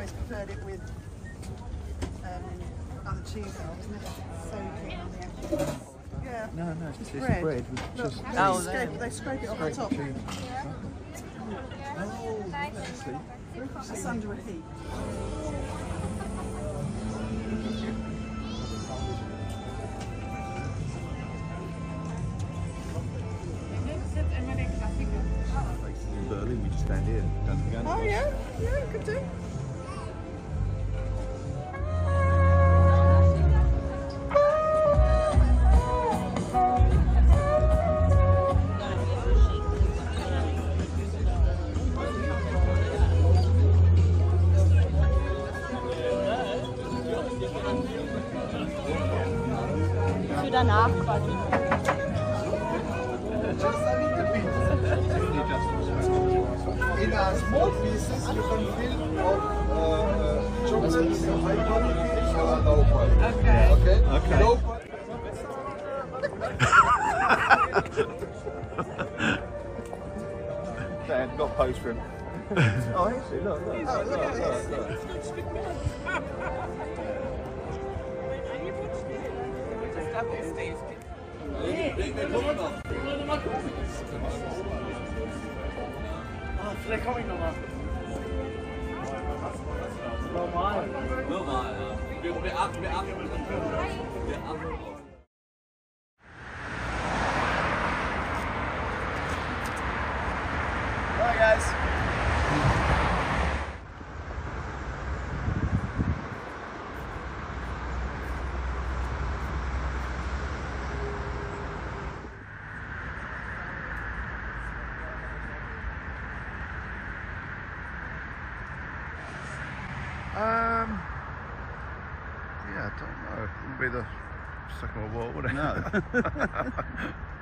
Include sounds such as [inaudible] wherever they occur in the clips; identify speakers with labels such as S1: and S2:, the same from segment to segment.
S1: always preferred it with um, other cheese. I was never so keen on the actual. Yeah.
S2: No, no, it's, it's
S1: bread.
S2: bread. with
S1: Look,
S2: just
S1: they,
S3: Oh,
S1: scrape, they scrape it off the top.
S2: cheese. Oh,
S1: under a heap.
S2: In
S4: a small pieces, you can fill of uh, chocolate, high quality or low quality. Okay. Okay.
S2: Okay. [laughs]
S4: Low quality.
S2: Dan, got pose for him. oh, actually, look, look.
S1: Oh, look at this. [laughs]
S5: Vielleicht komme ich nochmal. Normal.
S6: Normal, ja. Wir, wir achten, wir achten. Wir achten
S7: I don't know. It wouldn't be the Second World War, would it?
S2: No. [laughs] [laughs]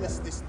S4: So this,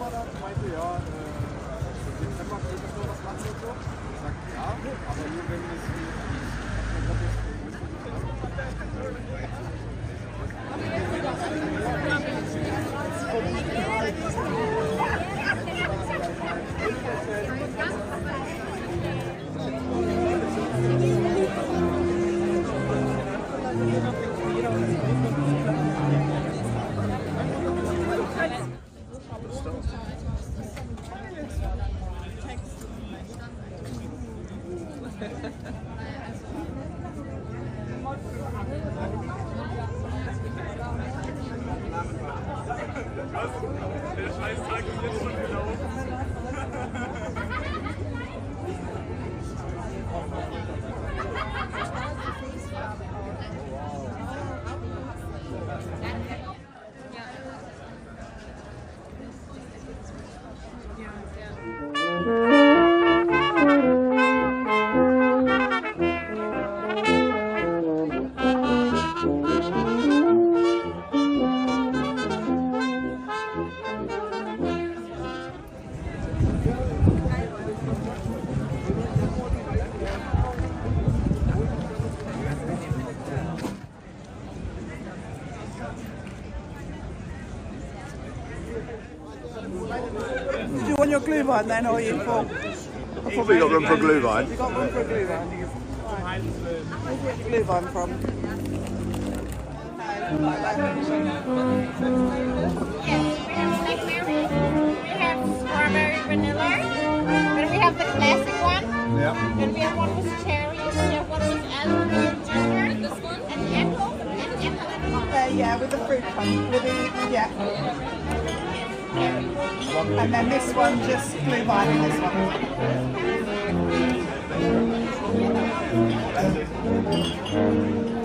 S4: Firma da, die meinte, ja, äh, im Dezember könnte noch was machen und so. Ich sagte, ja, aber nur wenn es
S1: Glühwein then, or are you full?
S7: I've probably got room for a glue vine.
S1: You've got room for a Glühwein? Right. Where's your Glühwein from?
S8: Yes, we have blackberry, we have strawberry vanilla, then we have the classic one,
S7: Yeah.
S8: then we have one with cherries, we have one with almond ginger, this one, and apple, and apple and almond.
S1: Uh, yeah, with the fruit punch, with the, yeah. And then this one, just flew by in this one.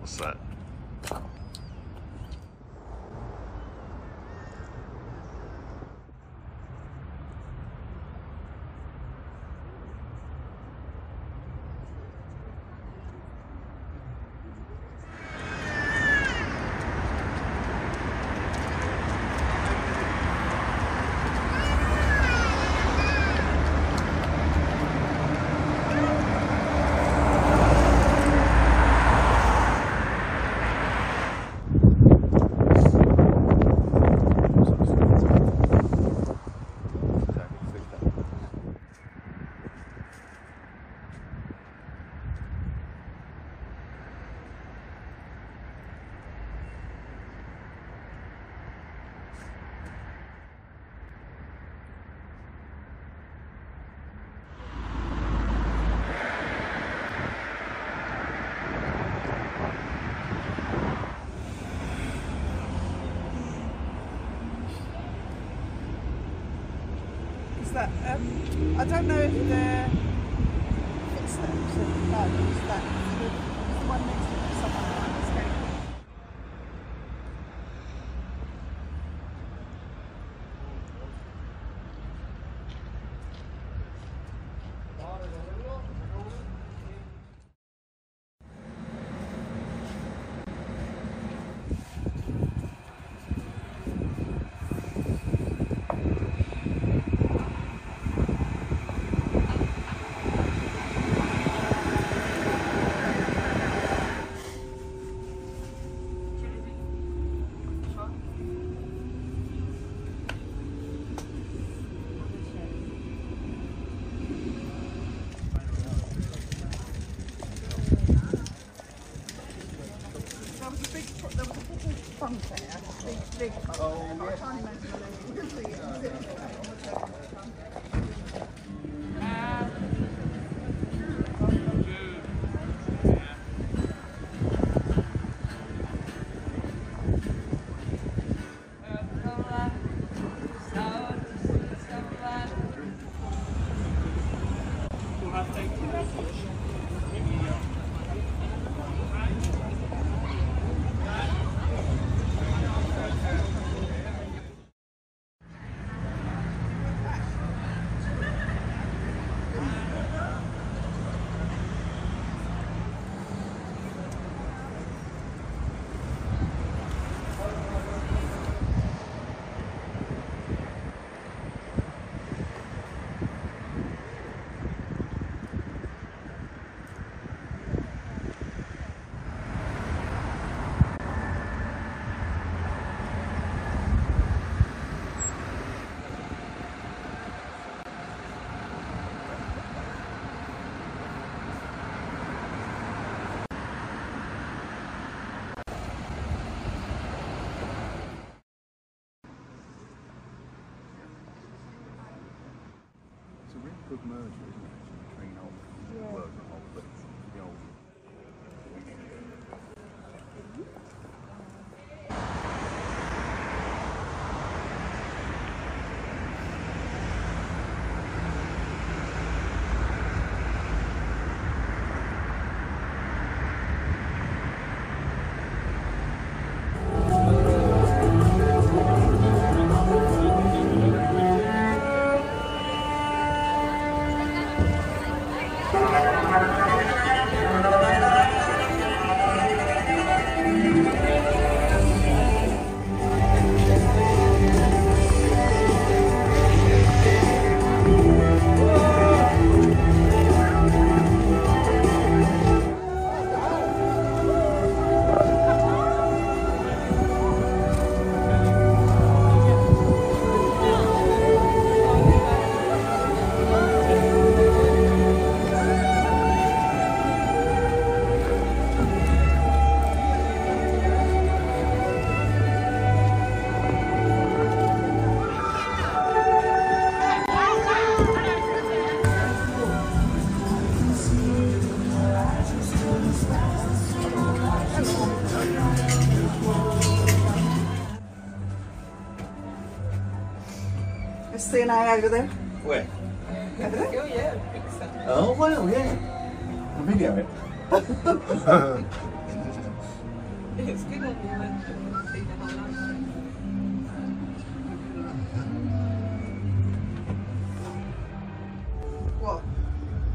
S7: What's that?
S1: That um, I don't know if they're footsteps of bugs that
S3: It's
S1: over there?
S6: Where?
S1: Over there?
S9: Oh, yeah.
S6: Oh, well, yeah. I'll video it.
S9: It's good on you when you see the whole landscape.
S1: What?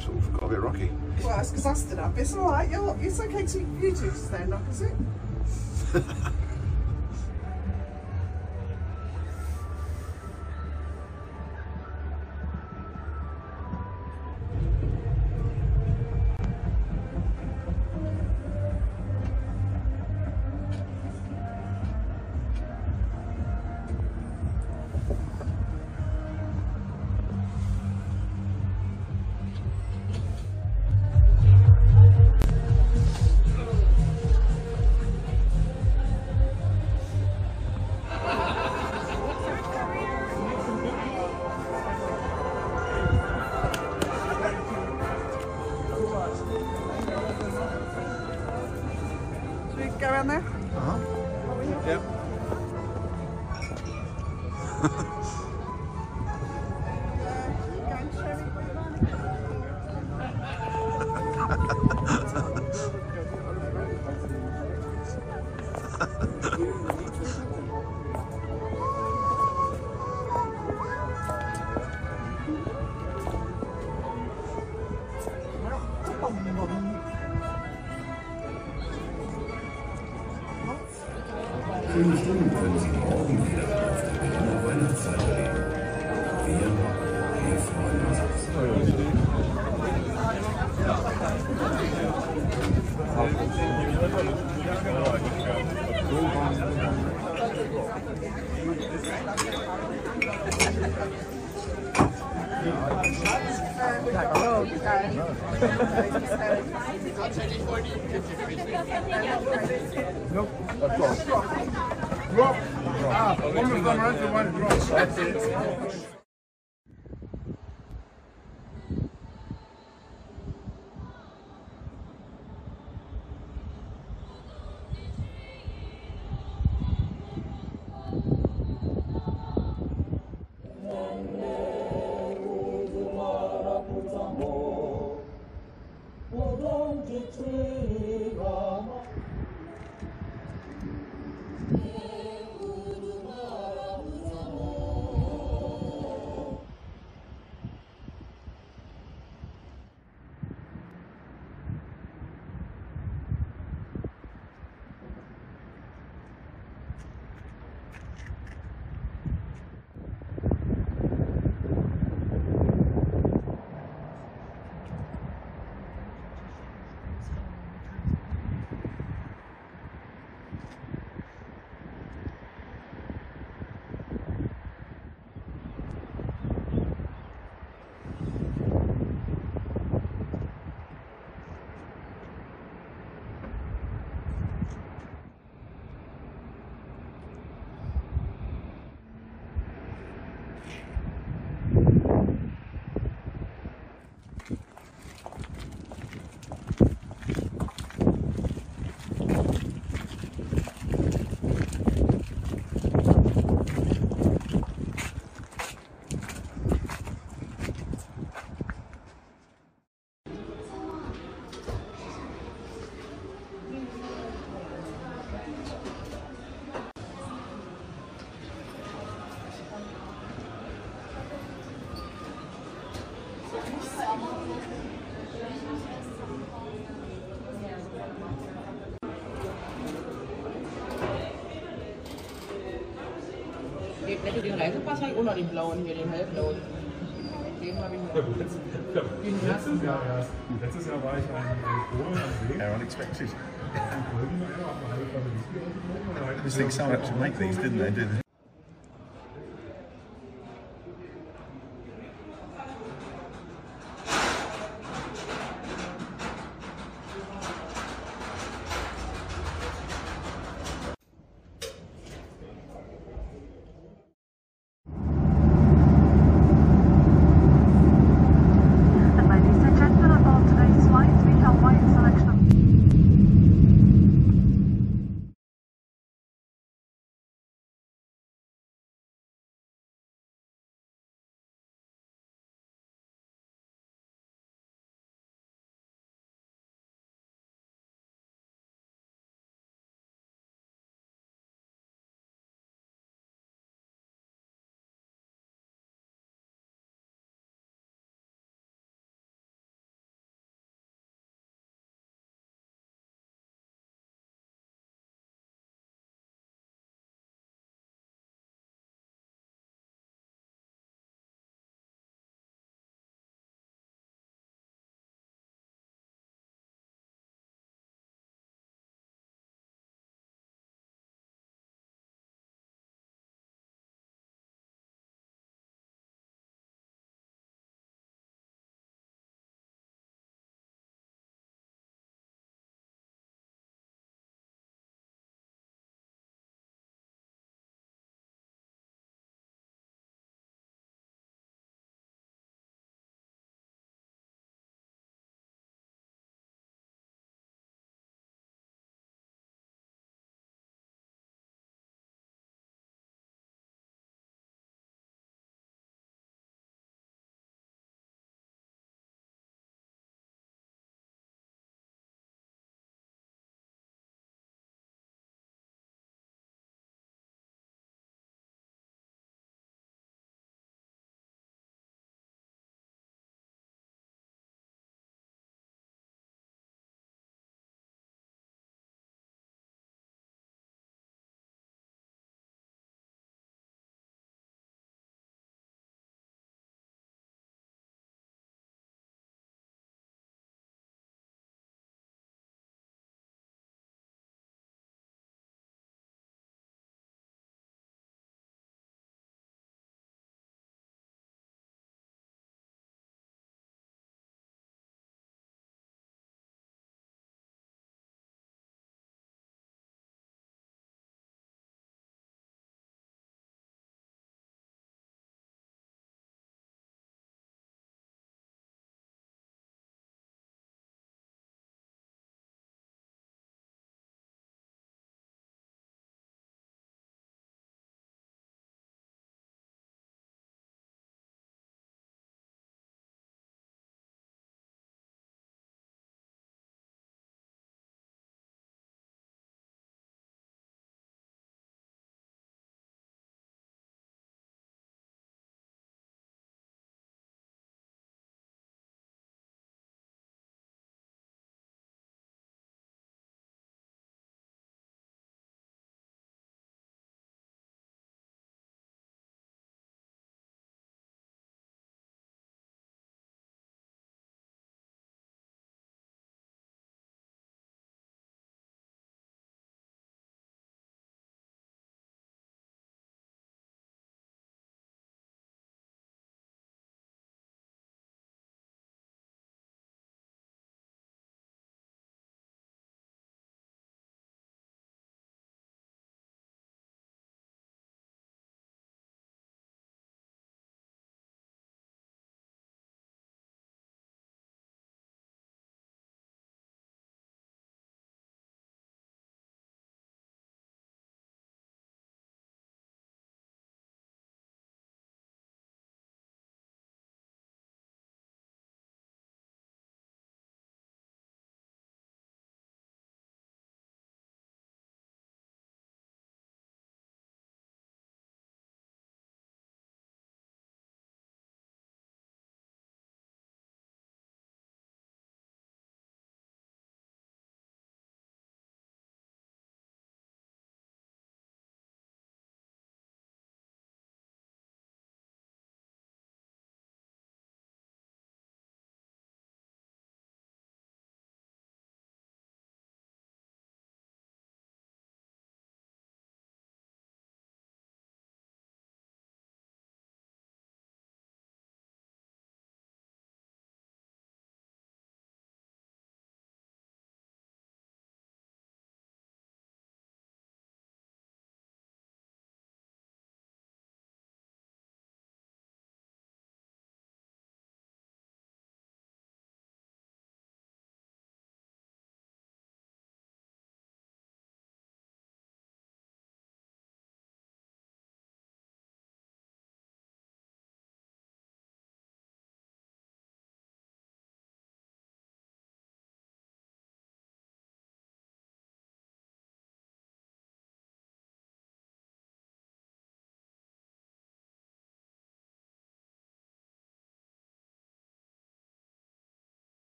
S3: Sort of got a bit rocky.
S1: Well, it's because I stood up. It's all right. You're, it's okay to you two to stand up, is it? [laughs] schönen Stunden können Sie die Augenlider auf der Berliner Weihnachtszeit erleben. Wir, wir freuen uns.
S10: Drop. Ah, one drop. That's it.
S11: Den, wenn du den Reisepass hast, oder den blauen hier, den hellblauen. Den habe ich noch. Den
S12: Letztes
S11: ersten.
S12: Jahr erst. Letztes Jahr war ich in Polen am See.
S3: How unexpected. [laughs]
S12: In Polen, ja, hab eine halbe Flasche Whisky ausgetrunken und dann
S3: These things sound up to make these, didn't they? Did they?